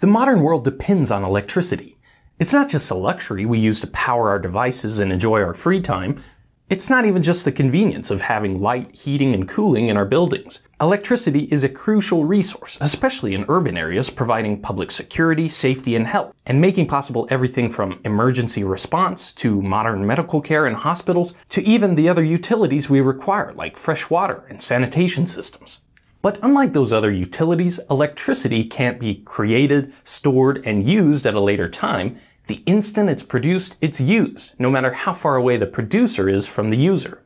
The modern world depends on electricity. It's not just a luxury we use to power our devices and enjoy our free time. It's not even just the convenience of having light, heating, and cooling in our buildings. Electricity is a crucial resource, especially in urban areas, providing public security, safety, and health, and making possible everything from emergency response to modern medical care in hospitals to even the other utilities we require, like fresh water and sanitation systems. But unlike those other utilities, electricity can't be created, stored, and used at a later time. The instant it's produced, it's used, no matter how far away the producer is from the user.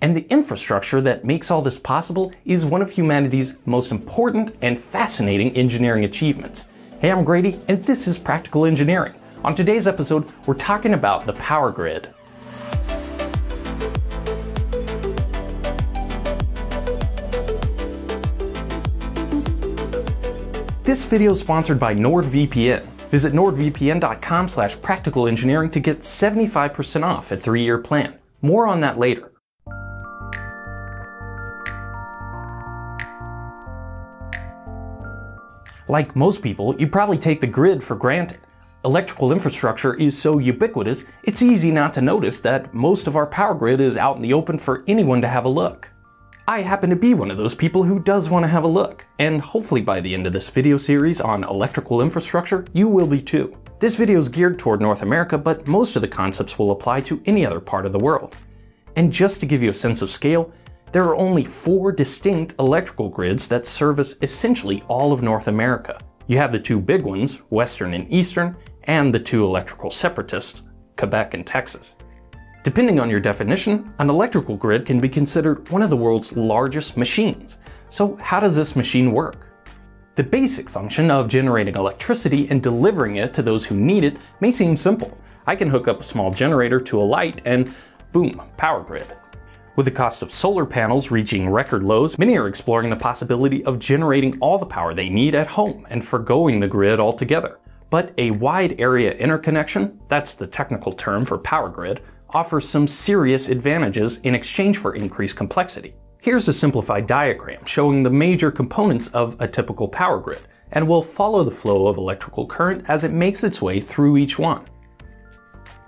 And the infrastructure that makes all this possible is one of humanity's most important and fascinating engineering achievements. Hey, I'm Grady, and this is Practical Engineering. On today's episode, we're talking about the power grid. This video is sponsored by NordVPN. Visit nordvpn.com slash practicalengineering to get 75% off a three-year plan. More on that later. Like most people, you probably take the grid for granted. Electrical infrastructure is so ubiquitous, it's easy not to notice that most of our power grid is out in the open for anyone to have a look. I happen to be one of those people who does want to have a look, and hopefully by the end of this video series on electrical infrastructure, you will be too. This video is geared toward North America, but most of the concepts will apply to any other part of the world. And just to give you a sense of scale, there are only four distinct electrical grids that service essentially all of North America. You have the two big ones, Western and Eastern, and the two electrical separatists, Quebec and Texas. Depending on your definition, an electrical grid can be considered one of the world's largest machines. So how does this machine work? The basic function of generating electricity and delivering it to those who need it may seem simple. I can hook up a small generator to a light and boom, power grid. With the cost of solar panels reaching record lows, many are exploring the possibility of generating all the power they need at home and forgoing the grid altogether. But a wide area interconnection, that's the technical term for power grid, offers some serious advantages in exchange for increased complexity. Here's a simplified diagram showing the major components of a typical power grid, and we'll follow the flow of electrical current as it makes its way through each one.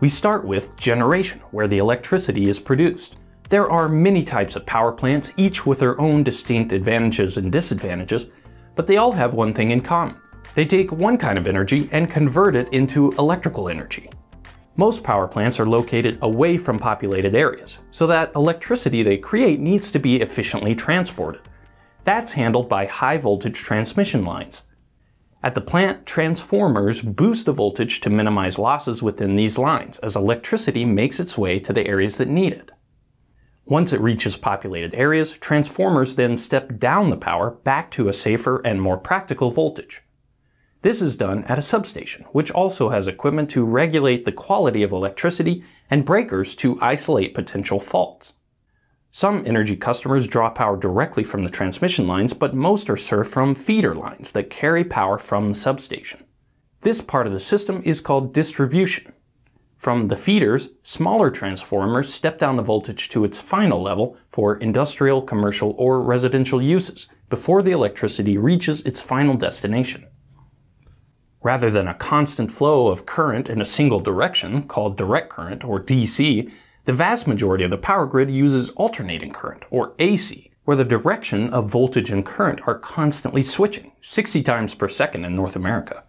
We start with generation, where the electricity is produced. There are many types of power plants, each with their own distinct advantages and disadvantages, but they all have one thing in common. They take one kind of energy and convert it into electrical energy. Most power plants are located away from populated areas, so that electricity they create needs to be efficiently transported. That's handled by high voltage transmission lines. At the plant, transformers boost the voltage to minimize losses within these lines as electricity makes its way to the areas that need it. Once it reaches populated areas, transformers then step down the power back to a safer and more practical voltage. This is done at a substation, which also has equipment to regulate the quality of electricity and breakers to isolate potential faults. Some energy customers draw power directly from the transmission lines, but most are served from feeder lines that carry power from the substation. This part of the system is called distribution. From the feeders, smaller transformers step down the voltage to its final level for industrial, commercial, or residential uses before the electricity reaches its final destination. Rather than a constant flow of current in a single direction, called direct current, or DC, the vast majority of the power grid uses alternating current, or AC, where the direction of voltage and current are constantly switching, 60 times per second in North America.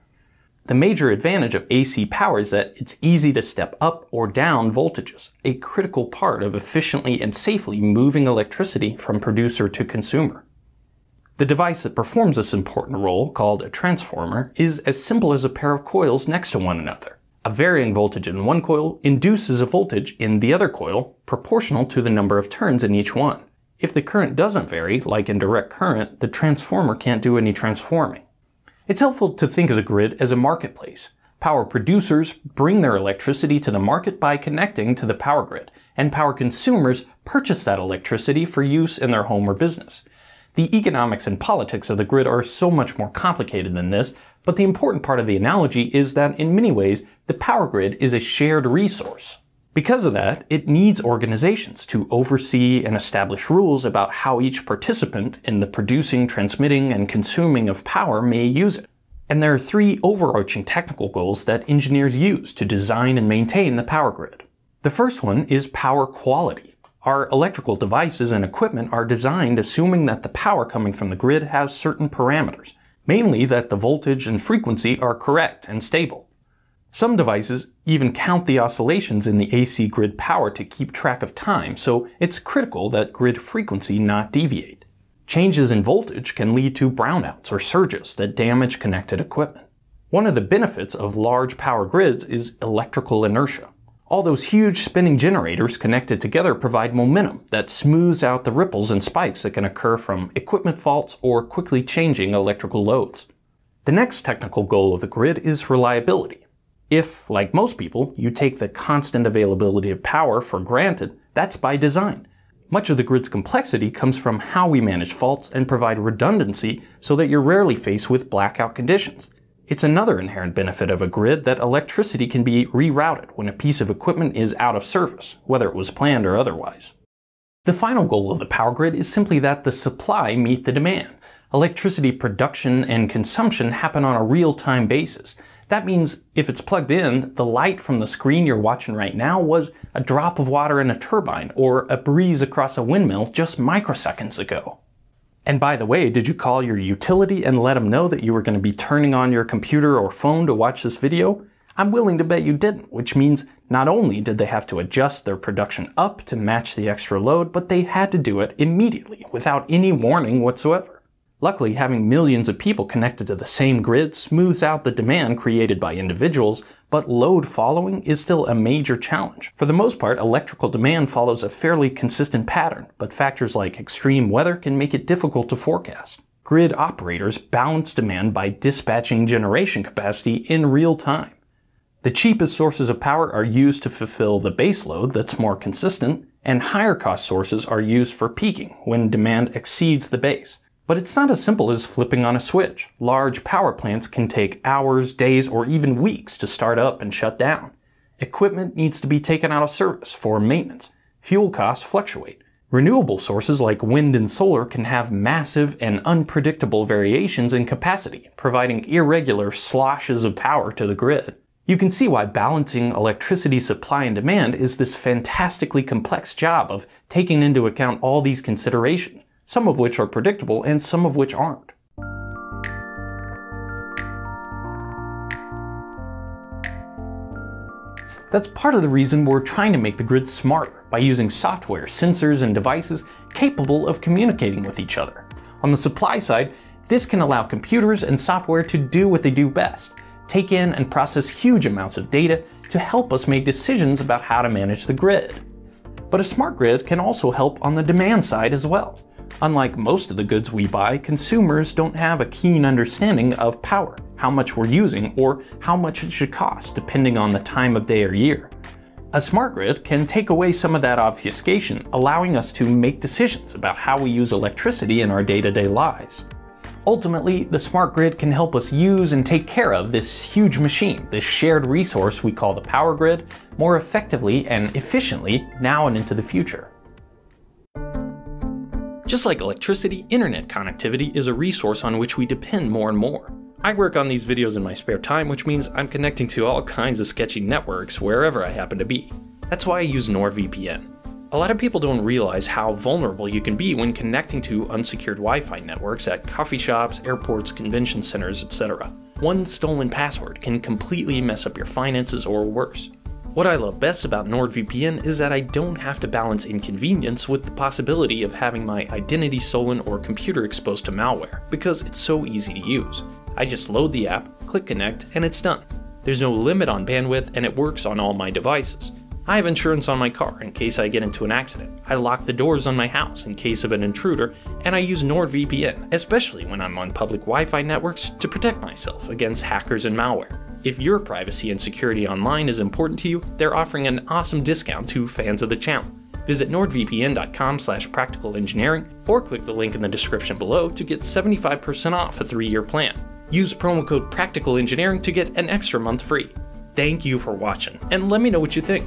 The major advantage of AC power is that it's easy to step up or down voltages, a critical part of efficiently and safely moving electricity from producer to consumer. The device that performs this important role, called a transformer, is as simple as a pair of coils next to one another. A varying voltage in one coil induces a voltage in the other coil proportional to the number of turns in each one. If the current doesn't vary, like in direct current, the transformer can't do any transforming. It's helpful to think of the grid as a marketplace. Power producers bring their electricity to the market by connecting to the power grid, and power consumers purchase that electricity for use in their home or business. The economics and politics of the grid are so much more complicated than this, but the important part of the analogy is that in many ways, the power grid is a shared resource. Because of that, it needs organizations to oversee and establish rules about how each participant in the producing, transmitting, and consuming of power may use it. And there are three overarching technical goals that engineers use to design and maintain the power grid. The first one is power quality. Our electrical devices and equipment are designed assuming that the power coming from the grid has certain parameters, mainly that the voltage and frequency are correct and stable. Some devices even count the oscillations in the AC grid power to keep track of time, so it's critical that grid frequency not deviate. Changes in voltage can lead to brownouts or surges that damage connected equipment. One of the benefits of large power grids is electrical inertia. All those huge spinning generators connected together provide momentum that smooths out the ripples and spikes that can occur from equipment faults or quickly changing electrical loads. The next technical goal of the grid is reliability. If, like most people, you take the constant availability of power for granted, that's by design. Much of the grid's complexity comes from how we manage faults and provide redundancy so that you're rarely faced with blackout conditions. It's another inherent benefit of a grid that electricity can be rerouted when a piece of equipment is out of service, whether it was planned or otherwise. The final goal of the power grid is simply that the supply meet the demand. Electricity production and consumption happen on a real-time basis, that means if it's plugged in, the light from the screen you're watching right now was a drop of water in a turbine or a breeze across a windmill just microseconds ago. And by the way, did you call your utility and let them know that you were going to be turning on your computer or phone to watch this video? I'm willing to bet you didn't, which means not only did they have to adjust their production up to match the extra load, but they had to do it immediately without any warning whatsoever. Luckily, having millions of people connected to the same grid smooths out the demand created by individuals, but load following is still a major challenge. For the most part, electrical demand follows a fairly consistent pattern, but factors like extreme weather can make it difficult to forecast. Grid operators balance demand by dispatching generation capacity in real time. The cheapest sources of power are used to fulfill the base load that's more consistent, and higher cost sources are used for peaking when demand exceeds the base. But it's not as simple as flipping on a switch. Large power plants can take hours, days, or even weeks to start up and shut down. Equipment needs to be taken out of service for maintenance. Fuel costs fluctuate. Renewable sources like wind and solar can have massive and unpredictable variations in capacity, providing irregular sloshes of power to the grid. You can see why balancing electricity supply and demand is this fantastically complex job of taking into account all these considerations some of which are predictable and some of which aren't. That's part of the reason we're trying to make the grid smarter by using software, sensors, and devices capable of communicating with each other. On the supply side, this can allow computers and software to do what they do best, take in and process huge amounts of data to help us make decisions about how to manage the grid. But a smart grid can also help on the demand side as well. Unlike most of the goods we buy, consumers don't have a keen understanding of power, how much we're using, or how much it should cost depending on the time of day or year. A smart grid can take away some of that obfuscation, allowing us to make decisions about how we use electricity in our day-to-day -day lives. Ultimately, the smart grid can help us use and take care of this huge machine, this shared resource we call the power grid, more effectively and efficiently now and into the future. Just like electricity, internet connectivity is a resource on which we depend more and more. I work on these videos in my spare time, which means I'm connecting to all kinds of sketchy networks wherever I happen to be. That's why I use NordVPN. A lot of people don't realize how vulnerable you can be when connecting to unsecured Wi-Fi networks at coffee shops, airports, convention centers, etc. One stolen password can completely mess up your finances or worse. What I love best about NordVPN is that I don't have to balance inconvenience with the possibility of having my identity stolen or computer exposed to malware, because it's so easy to use. I just load the app, click connect, and it's done. There's no limit on bandwidth and it works on all my devices. I have insurance on my car in case I get into an accident. I lock the doors on my house in case of an intruder, and I use NordVPN, especially when I'm on public Wi Fi networks, to protect myself against hackers and malware. If your privacy and security online is important to you, they're offering an awesome discount to fans of the channel. Visit nordvpn.com slash practicalengineering or click the link in the description below to get 75% off a three-year plan. Use promo code practicalengineering to get an extra month free. Thank you for watching, and let me know what you think.